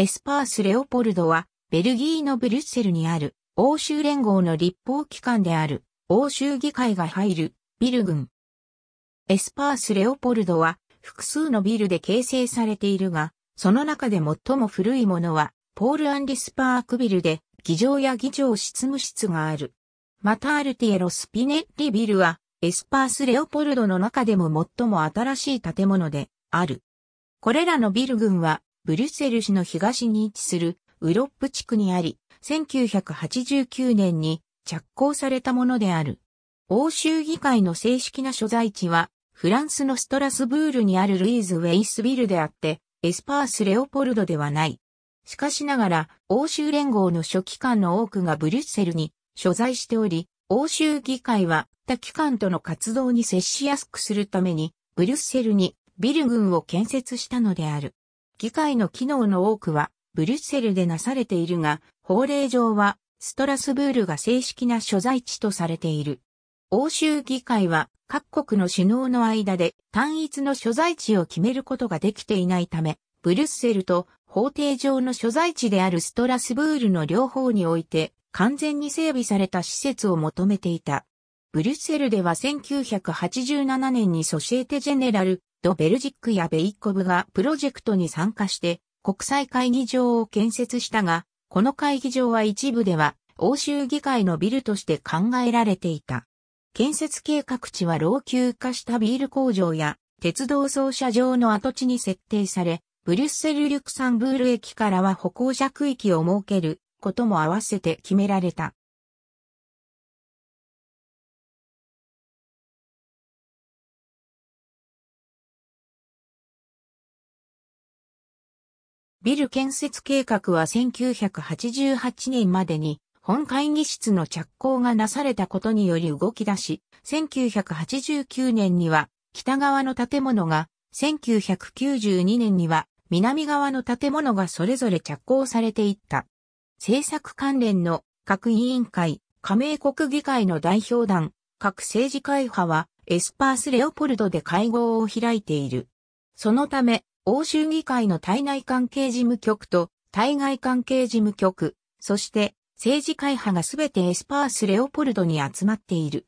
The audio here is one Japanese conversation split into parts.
エスパース・レオポルドは、ベルギーのブリュッセルにある、欧州連合の立法機関である、欧州議会が入る、ビル群。エスパース・レオポルドは、複数のビルで形成されているが、その中で最も古いものは、ポール・アンディスパークビルで、議場や議長執務室がある。またアルティエロ・スピネッリビルは、エスパース・レオポルドの中でも最も新しい建物である。これらのビル群は、ブリュッセル市の東に位置するウロップ地区にあり、1989年に着工されたものである。欧州議会の正式な所在地は、フランスのストラスブールにあるルイーズ・ウェイスビルであって、エスパース・レオポルドではない。しかしながら、欧州連合の諸機関の多くがブリュッセルに所在しており、欧州議会は他機関との活動に接しやすくするために、ブリュッセルにビル群を建設したのである。議会の機能の多くはブリュッセルでなされているが、法令上はストラスブールが正式な所在地とされている。欧州議会は各国の首脳の間で単一の所在地を決めることができていないため、ブリュッセルと法廷上の所在地であるストラスブールの両方において完全に整備された施設を求めていた。ブリュッセルでは1987年にソシエテ・ジェネラル、ド・ベルジックやベイコブがプロジェクトに参加して国際会議場を建設したが、この会議場は一部では欧州議会のビルとして考えられていた。建設計画地は老朽化したビール工場や鉄道操車場の跡地に設定され、ブリュッセル・リュクサンブール駅からは歩行者区域を設けることも合わせて決められた。ビル建設計画は1988年までに本会議室の着工がなされたことにより動き出し、1989年には北側の建物が、1992年には南側の建物がそれぞれ着工されていった。政策関連の各委員会、加盟国議会の代表団、各政治会派はエスパース・レオポルドで会合を開いている。そのため、欧州議会の対内関係事務局と対外関係事務局、そして政治会派がすべてエスパース・レオポルドに集まっている。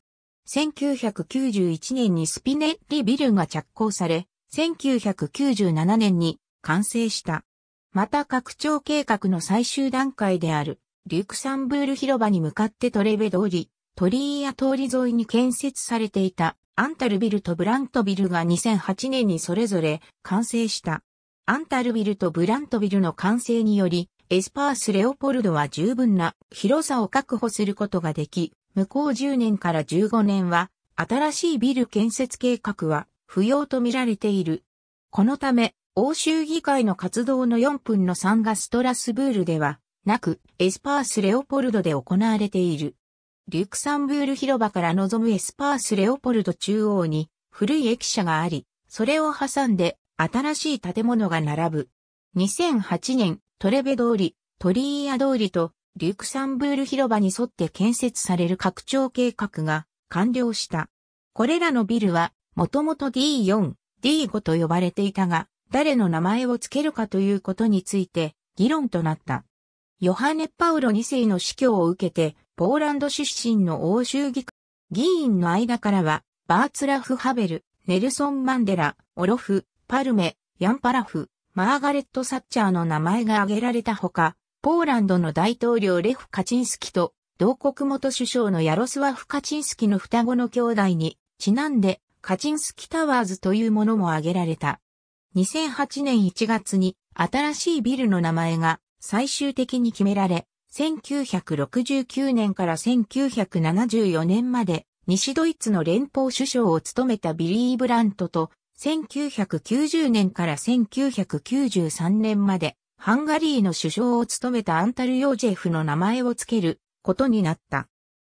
1991年にスピネッリビルが着工され、1997年に完成した。また拡張計画の最終段階である、リュクサンブール広場に向かってトレベ通り、鳥居や通り沿いに建設されていたアンタルビルとブラントビルが2008年にそれぞれ完成した。アンタルビルとブラントビルの完成により、エスパース・レオポルドは十分な広さを確保することができ、向こう10年から15年は、新しいビル建設計画は不要と見られている。このため、欧州議会の活動の4分の3がストラスブールではなく、エスパース・レオポルドで行われている。リュクサンブール広場から望むエスパース・レオポルド中央に古い駅舎があり、それを挟んで新しい建物が並ぶ。2008年、トレベ通り、トリーヤ通りとリュクサンブール広場に沿って建設される拡張計画が完了した。これらのビルはもともと D4、D5 と呼ばれていたが、誰の名前を付けるかということについて議論となった。ヨハネ・パウロ2世の死去を受けて、ポーランド出身の欧州議議員の間からは、バーツラフ・ハベル、ネルソン・マンデラ、オロフ、パルメ、ヤンパラフ、マーガレット・サッチャーの名前が挙げられたほか、ポーランドの大統領レフ・カチンスキと、同国元首相のヤロスワフ・カチンスキの双子の兄弟に、ちなんで、カチンスキタワーズというものも挙げられた。2008年1月に、新しいビルの名前が、最終的に決められ、1969年から1974年まで西ドイツの連邦首相を務めたビリー・ブラントと1990年から1993年までハンガリーの首相を務めたアンタル・ヨージェフの名前を付けることになった。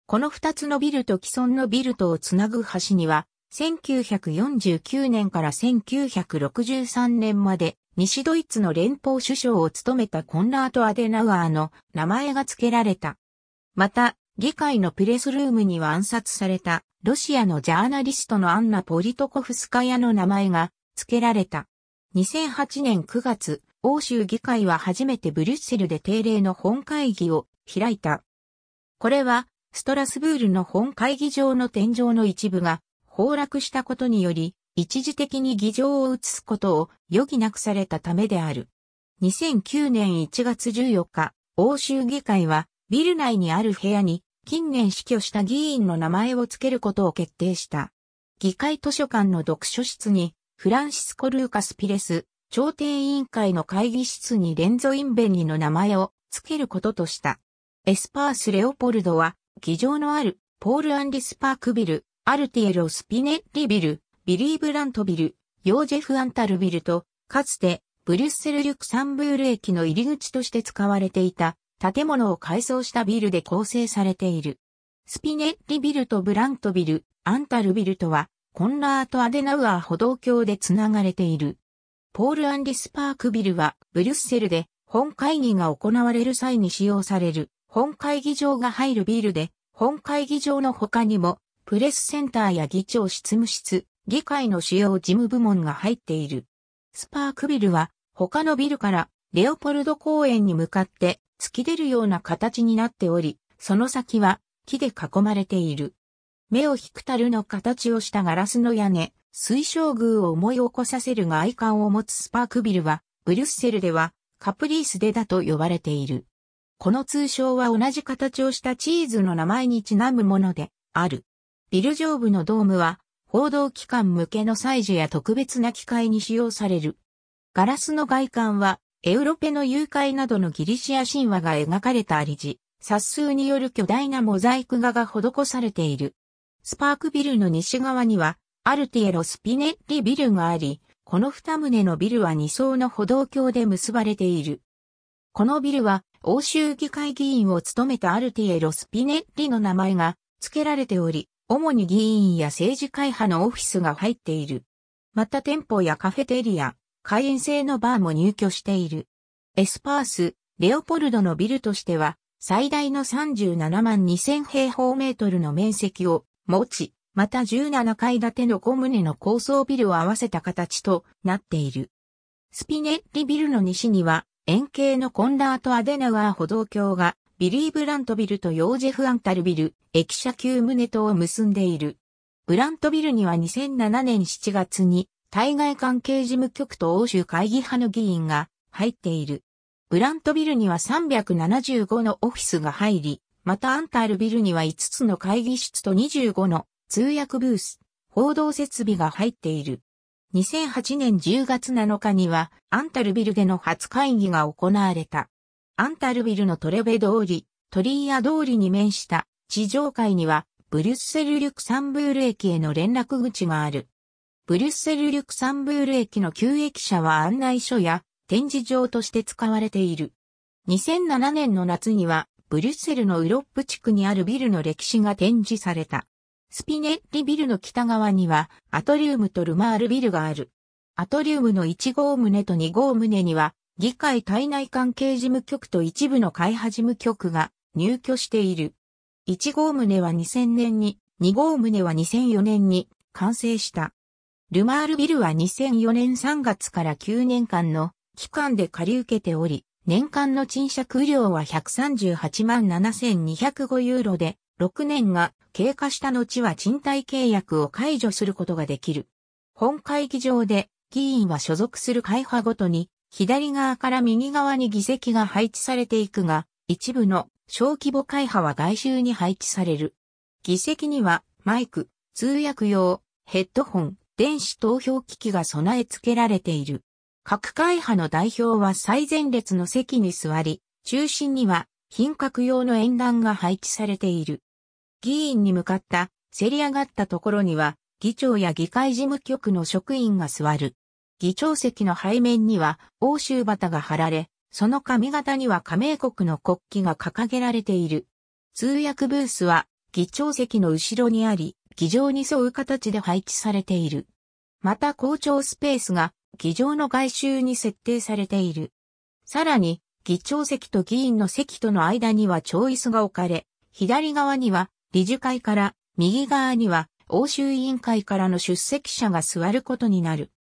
この二つのビルと既存のビルとをつなぐ橋には1949年から1963年まで西ドイツの連邦首相を務めたコンラート・アデナウアーの名前が付けられた。また、議会のプレスルームには暗殺されたロシアのジャーナリストのアンナ・ポリトコフスカヤの名前が付けられた。2008年9月、欧州議会は初めてブリュッセルで定例の本会議を開いた。これは、ストラスブールの本会議場の天井の一部が崩落したことにより、一時的に議場を移すことを余儀なくされたためである。2009年1月14日、欧州議会は、ビル内にある部屋に、近年死去した議員の名前を付けることを決定した。議会図書館の読書室に、フランシスコ・ルーカス・ピレス、調停委員会の会議室にレンゾ・インベニの名前を付けることとした。エスパース・レオポルドは、議場のある、ポール・アンディスパークビル、アルティエロ・スピネッリビル、ビリー・ブラントビル、ヨージェフ・アンタルビルと、かつて、ブリュッセル・リュクサンブール駅の入り口として使われていた、建物を改装したビルで構成されている。スピネッリビルとブラントビル、アンタルビルとは、コンラート・アデナウアー歩道橋でつながれている。ポール・アンディスパークビルは、ブリュッセルで本会議が行われる際に使用される本会議場が入るビルで、本会議場の他にも、プレスセンターや議長執務室、議会の主要事務部門が入っている。スパークビルは、他のビルからレオポルド公園に向かって突き出るような形になっており、その先は木で囲まれている。目を引く樽の形をしたガラスの屋根、水晶宮を思い起こさせる外観を持つスパークビルは、ブリュッセルではカプリースデだと呼ばれている。この通称は同じ形をしたチーズの名前にちなむものである。ビル上部のドームは報道機関向けの祭事や特別な機会に使用される。ガラスの外観はエウロペの誘拐などのギリシア神話が描かれたありじ、殺数による巨大なモザイク画が施されている。スパークビルの西側にはアルティエロ・スピネッリビルがあり、この二棟のビルは二層の歩道橋で結ばれている。このビルは、欧州議会議員を務めたアルティエロ・スピネッリの名前が付けられており、主に議員や政治会派のオフィスが入っている。また店舗やカフェテリア、会員制のバーも入居している。エスパース、レオポルドのビルとしては、最大の37万2000平方メートルの面積を持ち、また17階建ての5棟の高層ビルを合わせた形となっている。スピネッリビルの西には円形のコンラート・アデナワー歩道橋がビリー・ブラントビルとヨージェフ・アンタルビル、駅舎級棟とを結んでいる。ブラントビルには2007年7月に対外関係事務局と欧州会議派の議員が入っている。ブラントビルには375のオフィスが入り、またアンタールビルには5つの会議室と25の通訳ブース、報道設備が入っている。2008年10月7日には、アンタルビルでの初会議が行われた。アンタルビルのトレベ通り、トリーア通りに面した地上階には、ブリュッセル・リュクサンブール駅への連絡口がある。ブリュッセル・リュクサンブール駅の旧駅舎は案内所や展示場として使われている。2007年の夏には、ブリュッセルのウロップ地区にあるビルの歴史が展示された。スピネッリビルの北側にはアトリウムとルマールビルがある。アトリウムの1号棟と2号棟には議会体内関係事務局と一部の会派事務局が入居している。1号棟は2000年に、2号棟は2004年に完成した。ルマールビルは2004年3月から9年間の期間で借り受けており、年間の賃借料は138万7205ユーロで、6年が経過した後は賃貸契約を解除することができる。本会議場で議員は所属する会派ごとに左側から右側に議席が配置されていくが、一部の小規模会派は外周に配置される。議席にはマイク、通訳用、ヘッドホン、電子投票機器が備え付けられている。各会派の代表は最前列の席に座り、中心には品格用の演壇が配置されている。議員に向かったせり上がったところには、議長や議会事務局の職員が座る。議長席の背面には欧州旗が貼られ、その髪型には加盟国の国旗が掲げられている。通訳ブースは議長席の後ろにあり、議場に沿う形で配置されている。また校長スペースが議場の外周に設定されている。さらに、議長席と議員の席との間には長椅子が置かれ、左側には理事会から右側には欧州委員会からの出席者が座ることになる。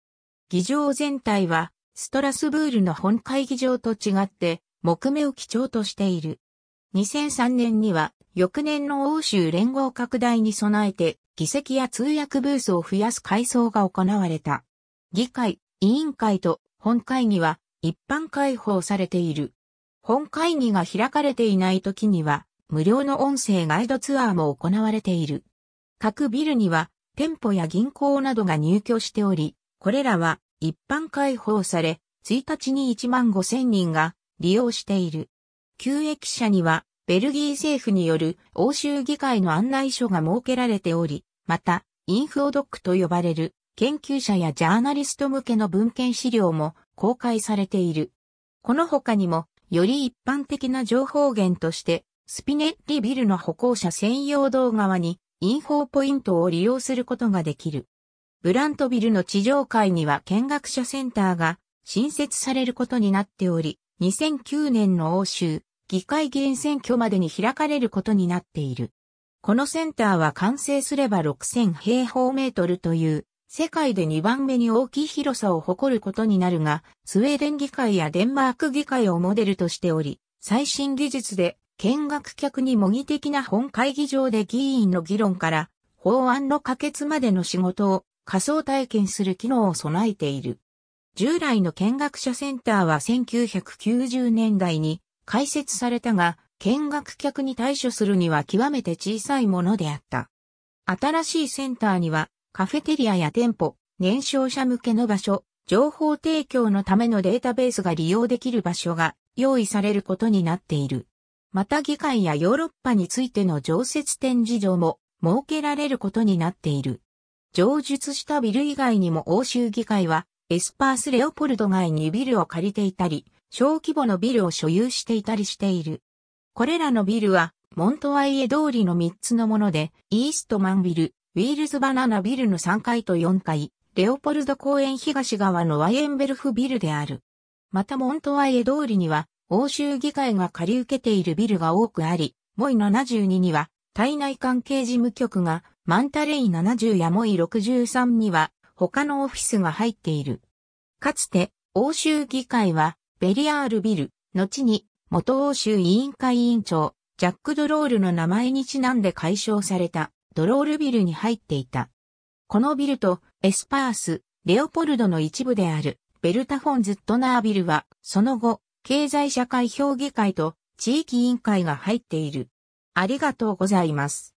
議場全体はストラスブールの本会議場と違って木目を基調としている。2003年には翌年の欧州連合拡大に備えて議席や通訳ブースを増やす改装が行われた。議会、委員会と本会議は一般開放されている。本会議が開かれていない時には無料の音声ガイドツアーも行われている。各ビルには店舗や銀行などが入居しており、これらは一般開放され、1日に1万5千人が利用している。旧駅舎にはベルギー政府による欧州議会の案内所が設けられており、また、インフオドックと呼ばれる研究者やジャーナリスト向けの文献資料も公開されている。この他にも、より一般的な情報源として、スピネッリビルの歩行者専用道側にインフォーポイントを利用することができる。ブラントビルの地上階には見学者センターが新設されることになっており、2009年の欧州議会議員選挙までに開かれることになっている。このセンターは完成すれば6000平方メートルという世界で2番目に大きい広さを誇ることになるが、スウェーデン議会やデンマーク議会をモデルとしており、最新技術で見学客に模擬的な本会議場で議員の議論から法案の可決までの仕事を仮想体験する機能を備えている。従来の見学者センターは1990年代に開設されたが、見学客に対処するには極めて小さいものであった。新しいセンターにはカフェテリアや店舗、年少者向けの場所、情報提供のためのデータベースが利用できる場所が用意されることになっている。また議会やヨーロッパについての常設展示場も設けられることになっている。上述したビル以外にも欧州議会はエスパース・レオポルド街にビルを借りていたり、小規模のビルを所有していたりしている。これらのビルは、モントワイエ通りの3つのもので、イーストマンビル、ウィールズバナナビルの3階と4階、レオポルド公園東側のワイエンベルフビルである。またモントワイエ通りには、欧州議会が借り受けているビルが多くあり、モイ72には、体内関係事務局が、マンタレイ70やモイ63には、他のオフィスが入っている。かつて、欧州議会は、ベリアールビル、後に、元欧州委員会委員長、ジャック・ドロールの名前にちなんで解消された、ドロールビルに入っていた。このビルとエスパース、レオポルドの一部であるベルタフォンズットナービルはその後、経済社会評議会と地域委員会が入っている。ありがとうございます。